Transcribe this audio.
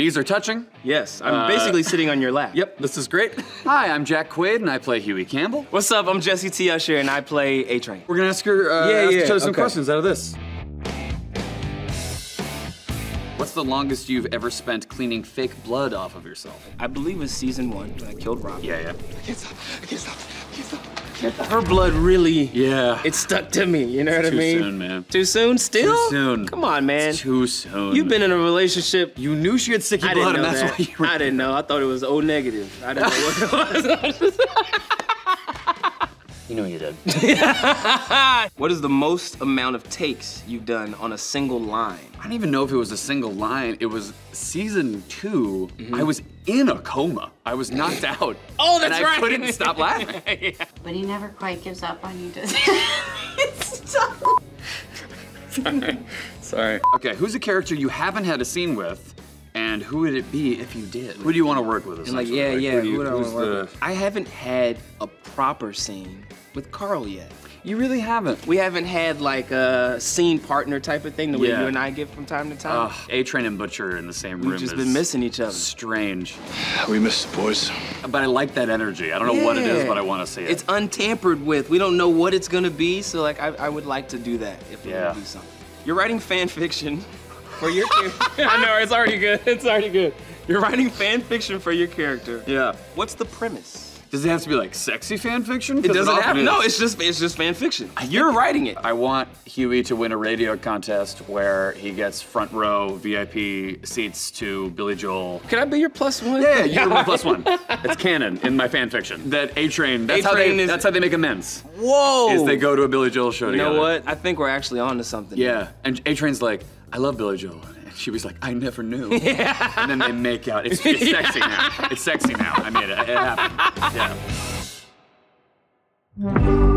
Knees are touching. Yes, I'm Uh, basically sitting on your lap. Yep, this is great. Hi, I'm Jack Quaid, and I play Hughie Campbell. What's up? I'm Jessie T. Usher, and I play A Train. We're gonna ask her, uh, Yeah, ask yeah, each other some okay. questions out of this. What's the longest you've ever spent cleaning fake blood off of yourself? I believe it's season one when I killed Rob. Yeah, yeah. I can't stop. I can't stop. I can't stop. Her blood really, Yeah. it stuck to me. You know what I mean? too soon, man. Too soon? Still? Too soon. Come on, man. Too soon. You've been in a relationship. You knew she had sticky I blood, and that's that. why you were. I didn't know. I thought it was O negative. I didn't know what it was. You know you did. what is the most amount of takes you've done on a single line? I don't even know if it was a single line. It was season 2 Mm-hmm. I was in a coma. I was knocked out. Oh, that's and I right. couldn't stop laughing. But he never quite gives up on you, does he? Stop. Sorry. Okay, who's a character you haven't had a scene with, and who would it be if you did? Who do you want to work with? And like, yeah, Like, yeah. who do you- who do I wanna work the- with? I haven't had a proper scene with Karl yet. You really haven't. We haven't had like a scene partner type of thing the way you and I get from time to time. Ugh, A Train and Butcher in the same room. We've just is been missing each other. Strange. We missed the boys. But I like that energy. I don't know what it is, but I want to see it. It's untampered with. We don't know what it's gonna be, so like I, I would like to do that if we're Yeah. gonna do something. You're writing fan fiction for your character. I know it's already good. It's already good. You're writing fan fiction for your character. yeah. What's the premise? Does it have to be like sexy fan fiction? It doesn't often have. is. No, it's just it's just fan fiction. You're writing it. I want Hughie to win a radio contest where he gets front row VIP seats to Billy Joel. Can I be your plus one? Yeah, you're my plus one. It's canon in my fan fiction. That A Train. That's how A-Train they. is- that's how they make amends. Whoa. Is they go to a Billy Joel show You together. know what? I think we're actually on to something. Yeah, and A Train's like, I love Billy Joel. And she was like, I never knew. Yeah. And then they make out. It's, it's sexy now. It's sexy now. I made it. It happened. Yeah.